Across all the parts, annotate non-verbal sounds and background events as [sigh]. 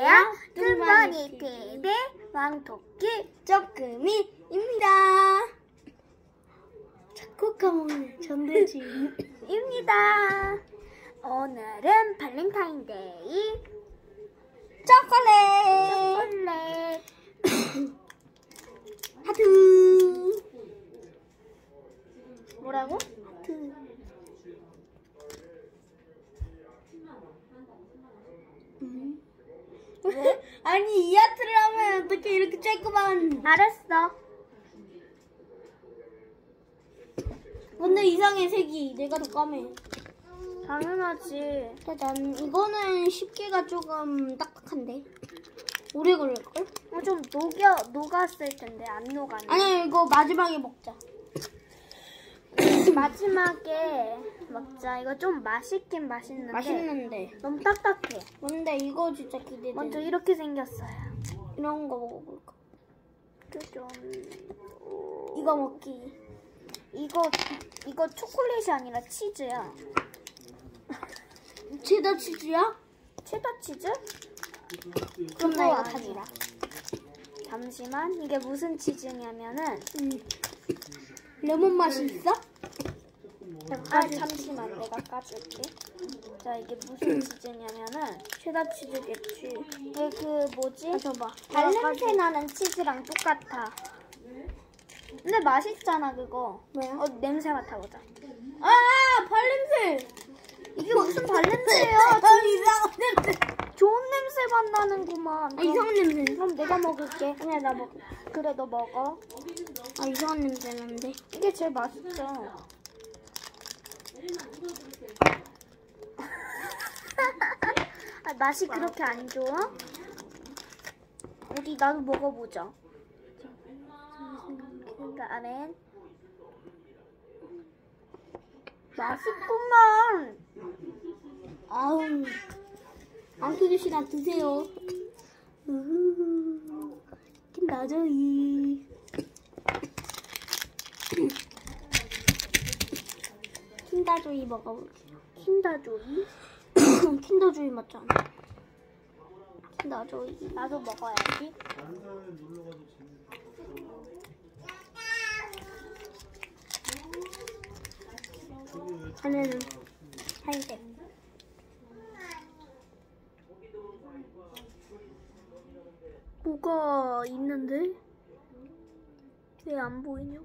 안녕하세요. 뚱머니 TV 왕토끼 쪼끄미입니다. 자꾸 까먹네. 전대지입니다. 오늘은 발렌타인데이 초콜릿! 초콜릿. [coughs] 하트! 알았어. 근데 이상해, 색이. 내가 더 까매. 당연하지. 짜잔. 이거는 쉽게가 조금 딱딱한데. 오래 걸릴걸? 어, 좀 녹여 녹았을 텐데 안 녹았네. 아니야, 이거 마지막에 먹자. [clears throat] 마지막에 먹자. 이거 좀 맛있긴 맛있는데 맛있는데. 너무 딱딱해. 근데 이거 진짜 기대돼. 먼저 이렇게 생겼어요. 이런 거 먹어볼까? 좀 이거 먹기. 이거 이거 초콜릿이 아니라 치즈야. [laughs] 체다 치즈야? 체다 치즈? 그럼 나 이거. 다 주라. 잠시만 이게 무슨 치즈냐면은 음. 레몬 맛이 있어? 아 잠시만 내가 까줄게. 자 이게 무슨 [clears throat] 치즈냐면은 체다 치즈겠지. 이게 그 뭐지? 아, 줘봐. 발냄새 나는 치즈랑 똑같아. 근데 맛있잖아 그거. 뭐야? 어 냄새 맡아보자. 아, 발냄새! 이게 무슨 [laughs] 발냄새야? 아, 이상한 냄새. 좋은 냄새만 나는구만. 아, 이상한 냄새. 그럼 내가 먹을게. 아니야, 나 먹어. 그래 너 먹어. 아, 이상한 냄새 나는데. 이게 제일 맛있죠. 아, 맛이 그렇게 안 좋아? 어디 나도 먹어보자. 나는 맛있구만. 아우. 앙크기 씨나 드세요. 우후. 나죠이. 킨다조이 먹어볼게요. 킨다조이? [coughs] 킨더조이 맞잖아. 킨더조이. 나도 먹어야지. 안에는 하얀색. 뭐가 있는데? 왜 안 보이냐?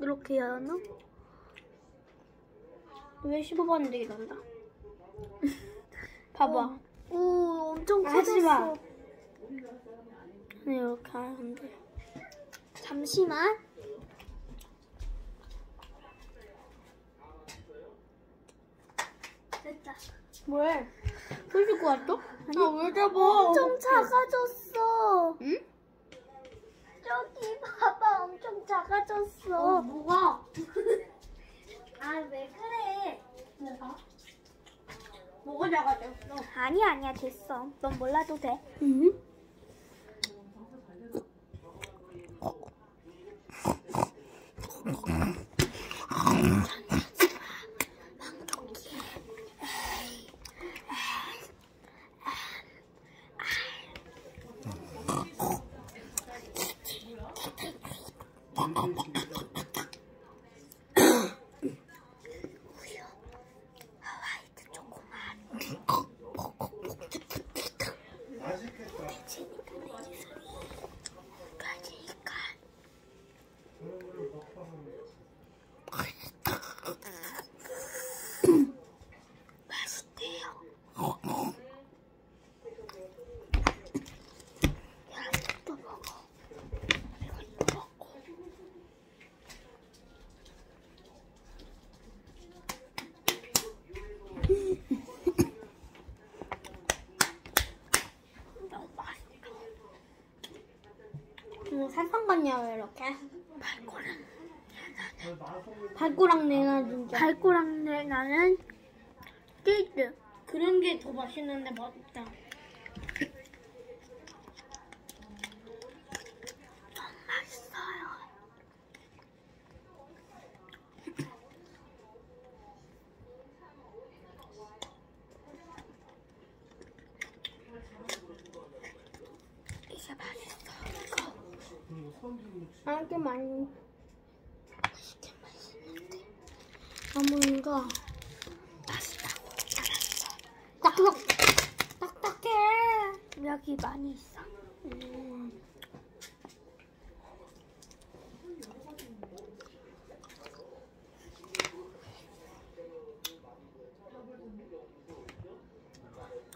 이렇게 해야 하나? 왜 15번 되게 난다. 봐봐. 오, 엄청 하지 마. 커졌어. 네, 이렇게 하면 돼. 잠시만. 됐다. 왜? 손 씻고 왔어? 아, 왜 잡아? 엄청 작아졌어. 응? 저기 봐봐, 엄청 작아졌어. 어, 뭐가? [laughs] 아, 왜 그래? 아니야, 아니야, 됐어. 넌 몰라도 돼. 응? 화이트 초코맛. 그러니까. 맛있대요. 야, 또 먹어. 이것도 먹고. 너무 맛있다. 응, 살상 같냐, 왜 이렇게? 발꼬랑 발꼬락 내나, 진짜. 발꼬랑 나는 치즈. 그런 게 더 맛있는데 맛있다. 너무 맛있어요. 맛있어. 이거. 아, 꽤 많이. 되게 맛있는데. 어머니가 맛있다고. 알았어. 딱딱 여기 많이 있어. 음.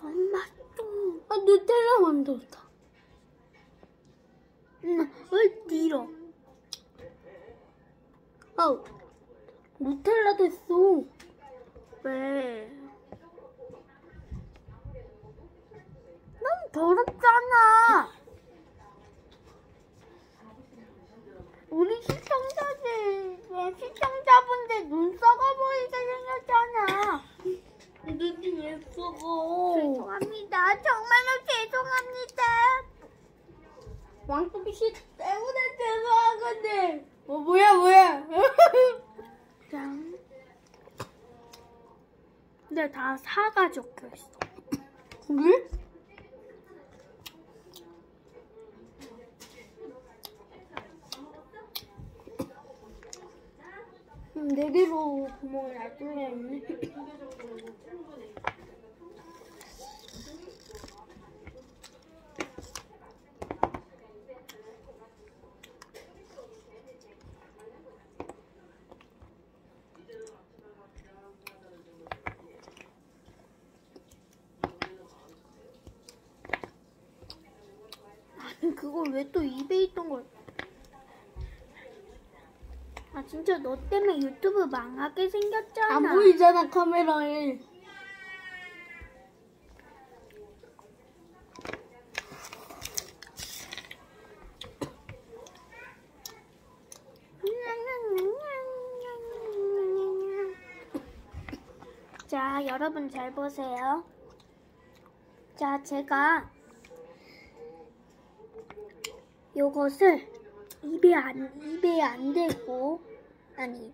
엄마 또. 아, 누텔라 만들었다. 응, 왜 뒤로? 아, 누텔라 됐어. 왜? 너무 더럽잖아. 우리 시청자들, 시청자분들 눈 썩어 보이게 생겼잖아. 눈이 예뻐. 죄송합니다. 정말로 죄송합니다. 왕뚜비 씨 때문에 죄송한 건데. 어, 뭐야, 뭐야. [laughs] 짠. 근데 다 사가 적혀 있어. 그래? 음, 네 개로 구멍이 잘 뚫려 있네. 아니 그걸 왜 또 입에 있던 걸? 아 진짜 너 때문에 유튜브 망하게 생겼잖아. 안 보이잖아 카메라에. [laughs] 자, 여러분 잘 보세요. 자, 제가 요것을 입에 안 입에 안 대고 아니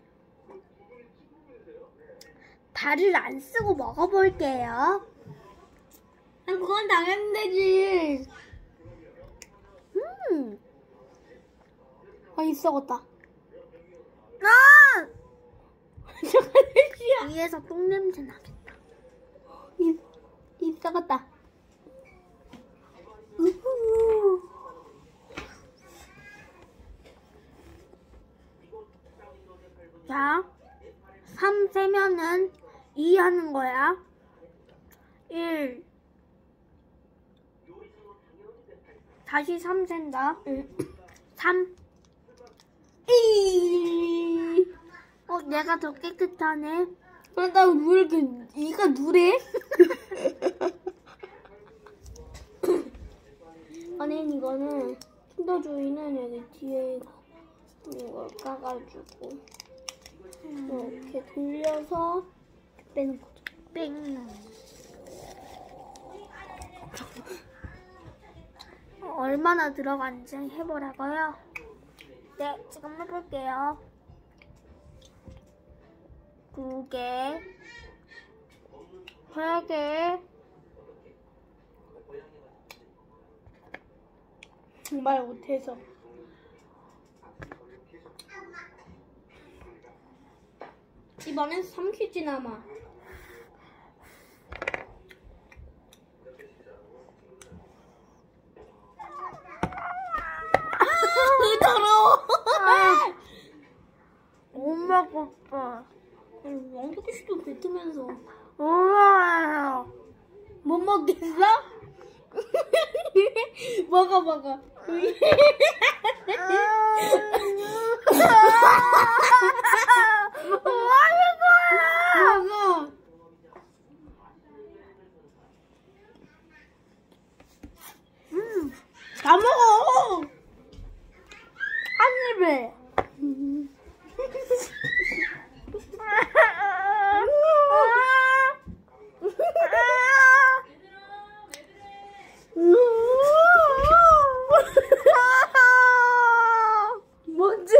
발을 안 쓰고 먹어볼게요. 아, 그건 당연히 되지. 음, 아, 이 썩었다. 아 저거 [laughs] 대시야. 위에서 똥 냄새 나겠다. 이, 이 썩었다. 우후. 자, 3 세면은 2 하는 거야. 1. 다시 3 센다. 3. 이. 어, 내가 더 깨끗하네. 아, 나왜 이렇게 이가 누래? [laughs] 아니 이거는 킨더조이는 여기 뒤에 이걸 까가지고 돌려서 빼는 거죠. 뺑. 어, 얼마나 들어간지 해보라고요? 네, 지금 해볼게요. 두 개, 세 개, 정말 못해서. 이번엔 3퀴즈 남아. 더러워. 엄마 오빠. 왕도비 씨도 뱉으면서 우와요. 못 먹겠어? [laughs] 먹어 먹어. [laughs] [laughs] 뭐 하는 거야? 먹어. 음. 다 먹어. 한 입에. 뭔지.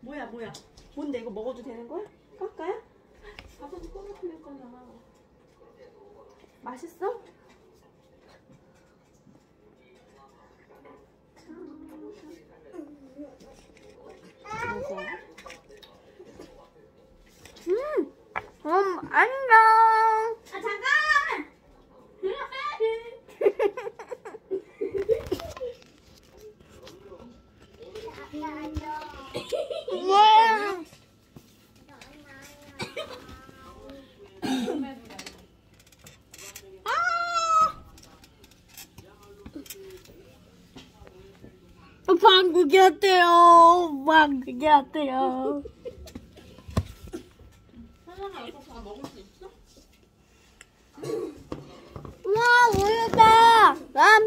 뭐야 뭐야? 뭔데 이거 먹어도 되는 거야? 깎아요? 밥은 꺼내 흘릴 거냐. 맛있어? 음, 음, 안녕. 아, 잠깐! 뭐야? 방귀 꼈대요. 방귀 꼈대요. 하나가 있어서 다 먹을 수 있어? 와, 우유다. 안녕.